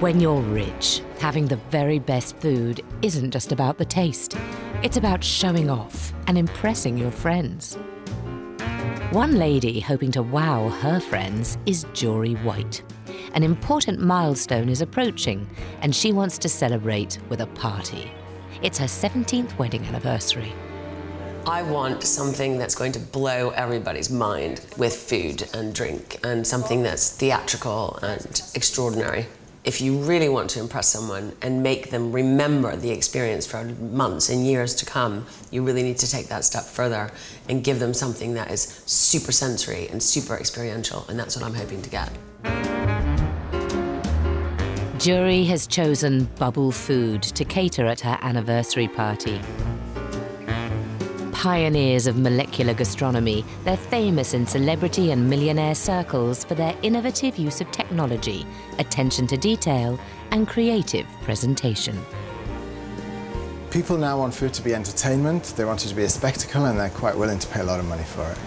When you're rich, having the very best food isn't just about the taste. It's about showing off and impressing your friends. One lady hoping to wow her friends is Jory White. An important milestone is approaching, and she wants to celebrate with a party. It's her 17th wedding anniversary. I want something that's going to blow everybody's mind with food and drink, and something that's theatrical and extraordinary. If you really want to impress someone and make them remember the experience for months and years to come, you really need to take that step further and give them something that is super sensory and super experiential, and that's what I'm hoping to get. Jory has chosen bubble food to cater at her anniversary party. Pioneers of molecular gastronomy, they're famous in celebrity and millionaire circles for their innovative use of technology, attention to detail, and creative presentation. People now want food to be entertainment, they want it to be a spectacle, and they're quite willing to pay a lot of money for it.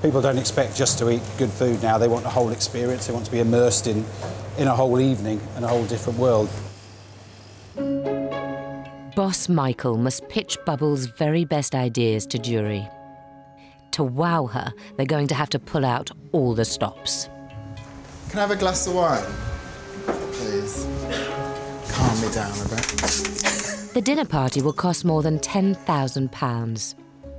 People don't expect just to eat good food now, they want a whole experience, they want to be immersed in, in a whole evening and a whole different world. Boss Michael must pitch Bubbles' very best ideas to Jory. To wow her, they're going to have to pull out all the stops. Can I have a glass of wine, please? Calm me down a bit. The dinner party will cost more than £10,000.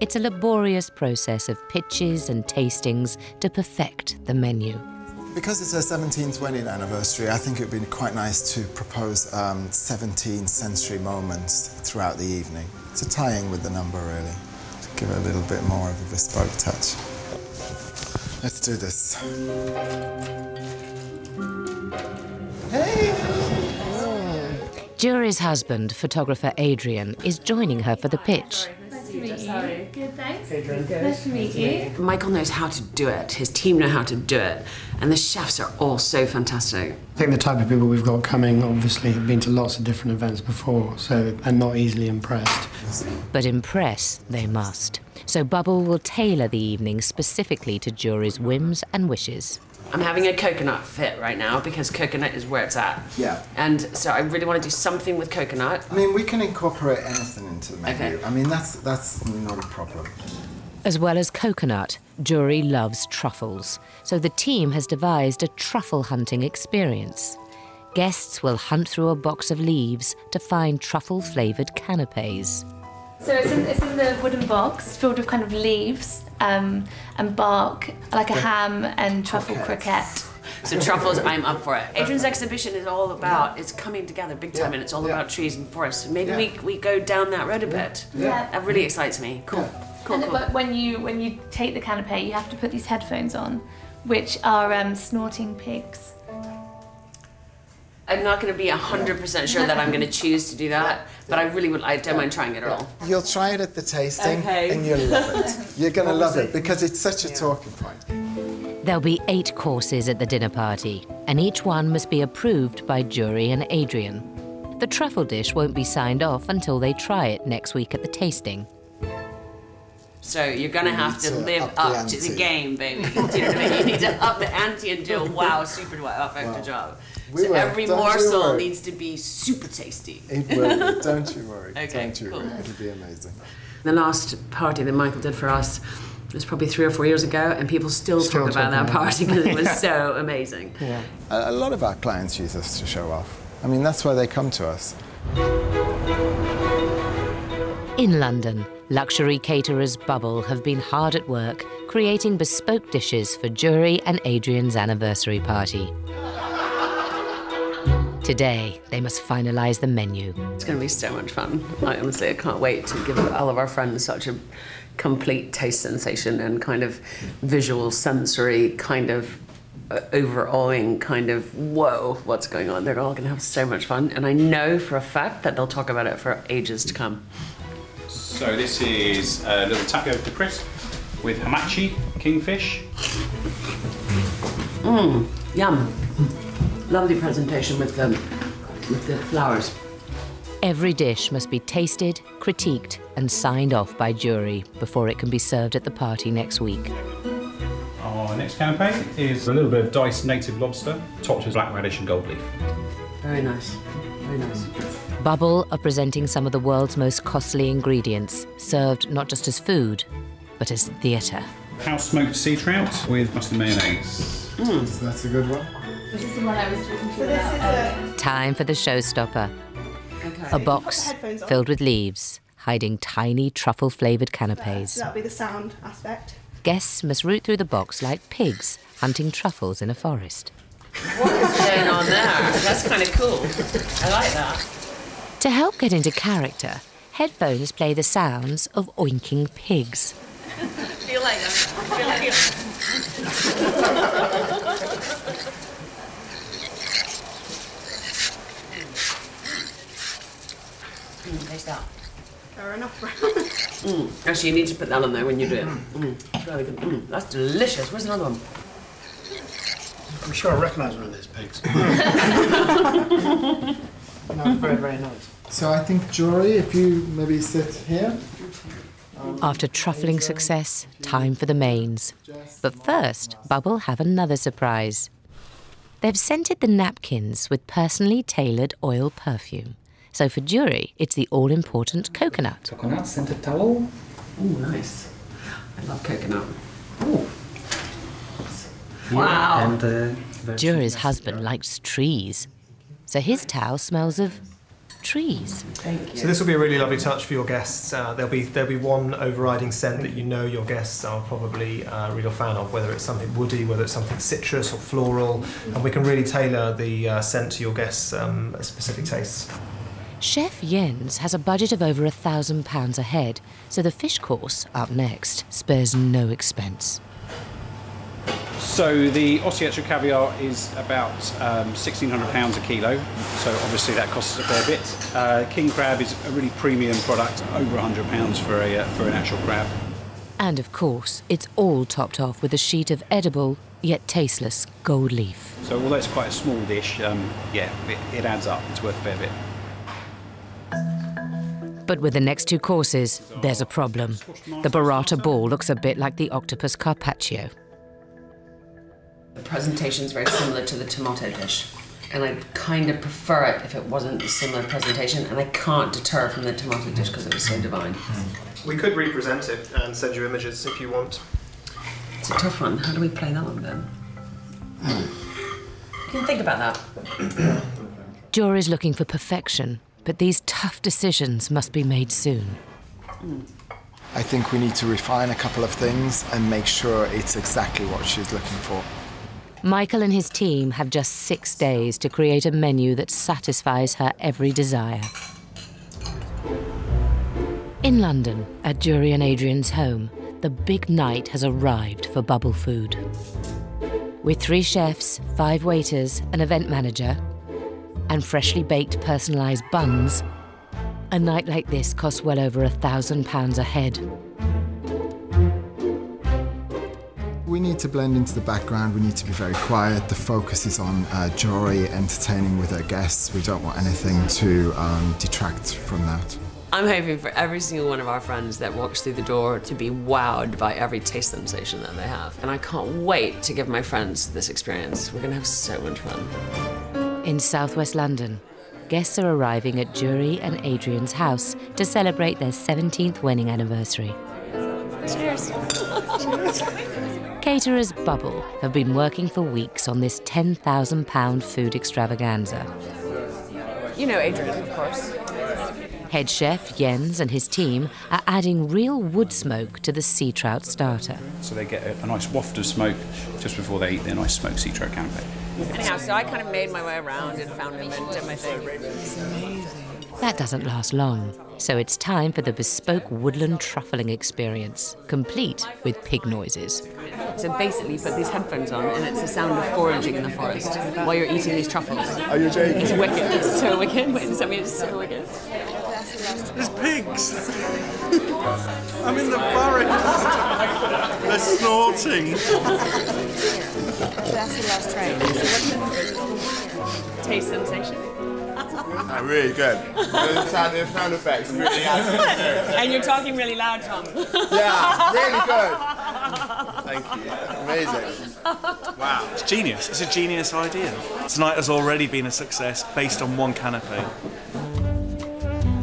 It's a laborious process of pitches and tastings to perfect the menu. Because it's her 17th wedding anniversary, I think it would be quite nice to propose um, 17 sensory moments throughout the evening. To tie in with the number, really. To give it a little bit more of a bespoke touch. Let's do this. Hey! Jory's husband, photographer Adrian, is joining her for the pitch. Nice to meet you. Good, thanks. Nice to meet you. Michael knows how to do it, his team know how to do it, and the chefs are all so fantastic. I think the type of people we've got coming obviously have been to lots of different events before, so and not easily impressed. But impress they must. So Bubble will tailor the evening specifically to Jory's whims and wishes. I'm having a coconut fit right now because coconut is where it's at. Yeah. And so I really want to do something with coconut. I mean, we can incorporate anything into the menu. Okay. I mean, that's, that's not a problem. As well as coconut, Jory loves truffles, so the team has devised a truffle hunting experience. Guests will hunt through a box of leaves to find truffle flavoured canapes. So it's in, it's in the wooden box filled with kind of leaves um, and bark, like a ham and truffle croquette. So truffles, I'm up for it. Adrian's exhibition is all about it's coming together big time, Yeah, and it's all yeah. about trees and forests. So maybe Yeah. we, we go down that road a bit. Yeah. That really excites me. Cool. Cool. and cool. but when you when you take the canapé, you have to put these headphones on, which are um, snorting pigs. I'm not going to be 100% sure that I'm going to choose to do that, but I really would. I don't mind trying it at all. You'll try it at the tasting Okay. and you'll love it. You're going to love it because it's such a talking point. There'll be eight courses at the dinner party, and each one must be approved by Jory and Adrian. The truffle dish won't be signed off until they try it next week at the tasting. So you're going to have to to live up the up to the game, baby. Do you know what I mean? You need to up the ante and do a wow, super wow, effective job. We so will. every morsel needs to be super tasty. It will. Don't you worry. Okay, Don't you cool. worry. It'll be amazing. The last party that Michael did for us was probably three or four years ago, and people still, Still talk about that about party because it was so amazing. Yeah. A, a lot of our clients use us to show off. I mean, that's why they come to us. In London, luxury caterers Bubble have been hard at work creating bespoke dishes for Jory and Adrian's anniversary party. Today, they must finalise the menu. It's going to be so much fun. I honestly I can't wait to give all of our friends such a complete taste sensation and kind of visual, sensory, kind of uh, overawing kind of whoa, what's going on? They're all going to have so much fun, and I know for a fact that they'll talk about it for ages to come. So this is a little taco tapioca crisp with hamachi, kingfish. Mmm, yum! Lovely presentation with the with the flowers. Every dish must be tasted, critiqued, and signed off by Jory before it can be served at the party next week. Our next campaign is a little bit of diced native lobster, topped with black radish and gold leaf. Very nice. Very nice. Bubble are presenting some of the world's most costly ingredients, served not just as food, but as theatre. House smoked sea trout with mustard mayonnaise. Hmm, so that's a good one. This is the one I was talking to you about. Time for the showstopper. A box filled with leaves, hiding tiny truffle flavoured canapes. So that'll be the sound aspect. Guests must root through the box like pigs hunting truffles in a forest. What is going on there? That's kind of cool. I like that. To help get into character, headphones play the sounds of oinking pigs. feel like I feel like taste that. Fair enough. Mm. Actually, you need to put that on there when you do it. Mm. It's really good. Mm. That's delicious. Where's another one? I'm sure I recognise one of those pigs. no, very, very nice. So I think, Jory, if you maybe sit here. After truffling success, time for the mains. But first, Bubble have another surprise. They've scented the napkins with personally tailored oil perfume. So for Jory, it's the all important coconut. Coconut scented towel. Oh, nice. I love coconut. Oh. Wow. And uh, Jory's husband likes trees. So his towel smells of trees. Thank you. So this will be a really lovely touch for your guests. Uh, there'll be there'll be one overriding scent that you know your guests are probably uh, a real fan of, whether it's something woody, whether it's something citrus or floral, and we can really tailor the uh, scent to your guests' um, specific tastes. Chef Jens has a budget of over a thousand pounds a head, so the fish course, up next, spares no expense. So the Oscietra caviar is about um, £1,600 a kilo, so obviously that costs a fair bit. Uh, king crab is a really premium product, over £100 for, a, uh, for an actual crab. And of course, it's all topped off with a sheet of edible, yet tasteless, gold leaf. So although it's quite a small dish, um, yeah, it, it adds up, it's worth a fair bit. But with the next two courses, there's a problem. The burrata ball looks a bit like the octopus carpaccio. The presentation is very similar to the tomato dish, and I kind of prefer it if it wasn't a similar presentation, and I can't deter from the tomato dish because it was so mm. divine. Mm. We could represent it and send you images if you want. It's a tough one. How do we play that one then? Hmm. You can think about that. Jory's looking for perfection, but these tough decisions must be made soon. I think we need to refine a couple of things and make sure it's exactly what she's looking for. Michael and his team have just six days to create a menu that satisfies her every desire. In London, at Jory and Adrian's home, the big night has arrived for bubble food. With three chefs, five waiters, an event manager, and freshly baked personalised buns, a night like this costs well over a thousand pounds a head. We need to blend into the background, we need to be very quiet. The focus is on uh, Jory entertaining with her guests. We don't want anything to um, detract from that. I'm hoping for every single one of our friends that walks through the door to be wowed by every taste sensation that they have. And I can't wait to give my friends this experience. We're gonna have so much fun. In southwest London, guests are arriving at Jory and Adrian's house to celebrate their 17th wedding anniversary. Cheers. Caterers Bubble have been working for weeks on this £10,000 food extravaganza. You know Adrian, of course. Head chef Jens and his team are adding real wood smoke to the sea trout starter. So they get a, a nice waft of smoke just before they eat their nice smoked sea trout canapé. Anyhow, so I kind of made my way around and found him and did my thing. That doesn't last long, so it's time for the bespoke woodland truffling experience, complete with pig noises. So basically, you put these headphones on, and it's the sound of foraging in the forest while you're eating these truffles. Are you joking? It's wicked. It's so wicked. Wait, I mean, it's so wicked. There's pigs. I'm in the forest. They're snorting. That's the last train. Taste sensation. Really good. The sound, the sound effects really and you're talking really loud, Tom. Yeah, really good. Thank you. Amazing. Wow. It's genius. It's a genius idea. Tonight has already been a success based on one canapé.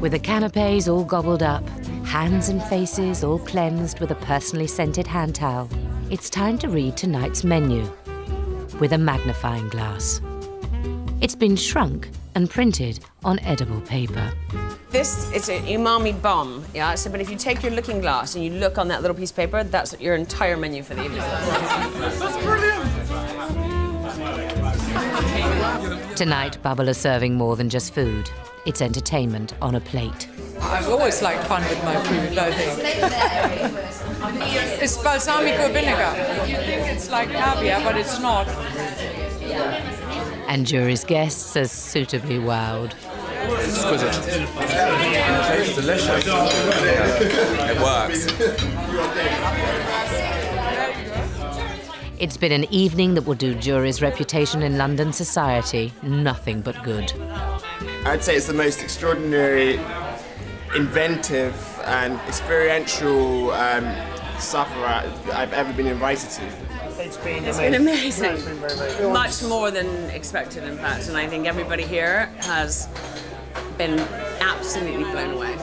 With the canapes all gobbled up, hands and faces all cleansed with a personally scented hand towel, it's time to read tonight's menu with a magnifying glass. It's been shrunk and printed on edible paper. This is an umami bomb, yeah? So, but if you take your looking glass and you look on that little piece of paper, that's your entire menu for the evening. That's brilliant. Tonight, Bubble are serving more than just food. It's entertainment on a plate. I've always liked fun with my food, I think. it's balsamico vinegar. You think it's like caviar, but it's not. And Jory's guests are suitably wowed. Exquisite. It's delicious. It works. It's been an evening that will do Jory's reputation in London society nothing but good. I'd say it's the most extraordinary, inventive, and experiential um, supper I've ever been invited to. It's been It's been amazing. No, it's been very, very. Much more than expected, in fact, and I think everybody here has been absolutely blown away.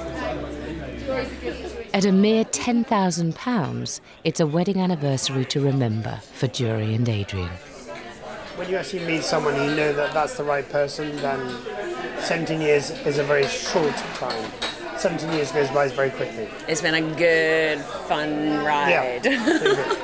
At a mere £10,000, it's a wedding anniversary to remember for Jory and Adrian. When you actually meet someone and you know that that's the right person, then 17 years is a very short time. 17 years goes by very quickly. It's been a good, fun ride. Yeah.